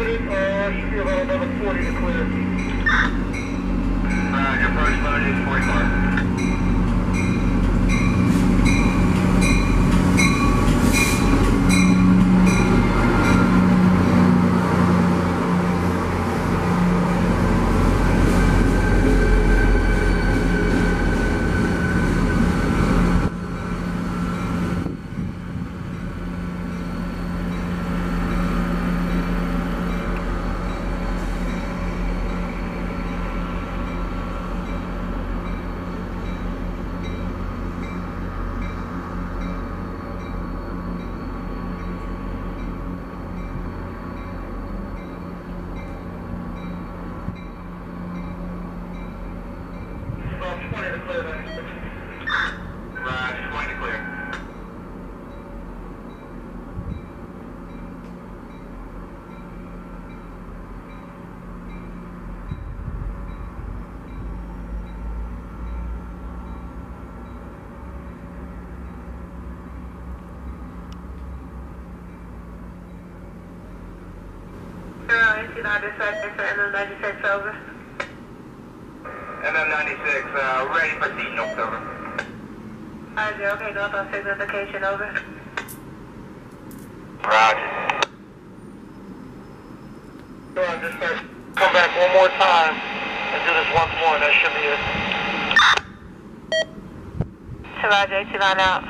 Uh, should be about 1140 to clear. Roger, first load is 44. About 20 to clear that. Roger, 20 to clear. Zero, eighteen ninety-six, and ninety-six over. MM96, uh, ready for seat notes, over. Roger, okay, north on signification over. Roger. Go on, dispatch. Come back one more time and do this once more. That should be it. Roger, eighteen nine out.